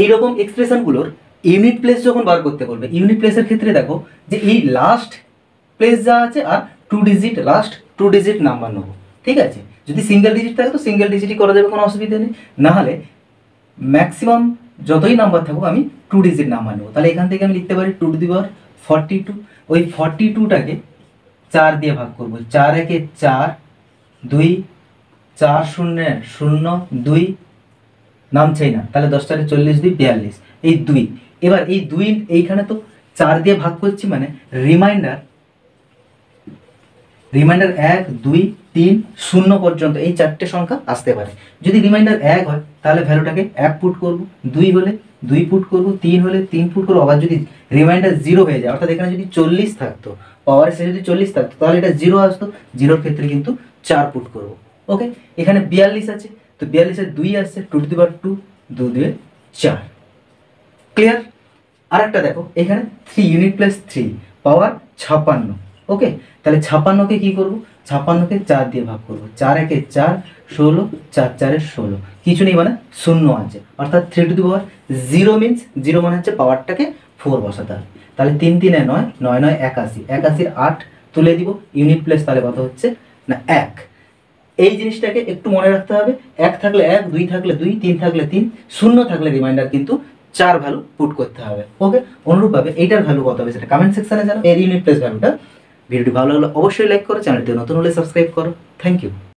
এইরকম এক্সপ্রেশনগুলোর unit place যখন বার করতে বলবে ইউনিট প্লেসের ক্ষেত্রে দেখো যে এই লাস্ট প্লেস যা আছে আর two digit last two digit number নেব, ঠিক আছে? যদি সিঙ্গেল ডিজিট থাকে তো সিঙ্গেল ডিজিটই করা যাবে, কোনো অসুবিধা নেই। নাহলে ম্যাক্সিমাম যতই নাম্বার থাকুক, আমি টু ডিজিট নাম্বার নেব। তাহলে এখান থেকে আমি লিখতে পারি two to the power forty two ওই ফর্টি টুটাকে চার দিয়ে ভাগ করব। চার একে চার, দুই, চার শূন্য শূন্য, দুই নামছেই না। তাহলে দশ চারে চল্লিশ দুই, বিয়াল্লিশ। এই দুই। এবার এই দুই, এইখানে তো চার দিয়ে ভাগ করছি মানে রিমাইন্ডার রিমাইন্ডার এক, দুই, তিন, শূন্য পর্যন্ত এই চারটে সংখ্যা আসতে পারে। যদি রিমাইন্ডার এক হয়, তাহলে ভ্যালুটাকে এক পুট করব। দুই হলে দুই ফুট করব, তিন হলে তিন ফুট করব। আবার যদি রিমাইন্ডার জিরো হয়ে যায়, অর্থাৎ এখানে যদি চল্লিশ থাকতো পাওয়ার সে যদি চল্লিশ থাকতো, তাহলে এটা জিরো আসতো। জিরোর ক্ষেত্রে কিন্তু চার ফুট করব। ওকে এখানে বিয়াল্লিশ আছে। তো বিয়াল্লিশের দুই আসছে two to the power two দু দুয়ে চার। ক্লিয়ার আর একটা দেখো, এখানে three unit plus three power ছাপ্পান্ন ওকে তাহলে ছাপ্পান্নকে কি করব? ছাপ্পান্নকে চার দিয়ে ভাগ করব। চার একে চার, ষোলো, চার, চারে ষোলো। কিছু নেই মানে শূন্য আছে। অর্থাৎ three to the power zero means zero মানে হচ্ছে পাওয়ারটাকে ফোর বসাতে হবে। তাহলে তিন তিনে নয় নয় নয়, একাশি। একাশির আট তুলে দিব ইউনিট প্লেস তাহলে কত হচ্ছে? না, এক। এই জিনিসটাকে একটু মনে রাখতে হবে। এক থাকলে এক, দুই থাকলে দুই, তিন থাকলে তিন, শূন্য থাকলে রিমাইন্ডার কিন্তু চার ভ্যালু পুট করতে হবে। ওকে অনুরূপভাবে এইটার ভ্যালু কত হবে সেটা কমেন্ট সেকশনে জানো এর ইউনিট প্লেস ভ্যালুটা ভিডিওটি ভালো লাগলে অবশ্যই লাইক করো চ্যানেলটি নতুন হলে সাবস্ক্রাইব করো। Thank you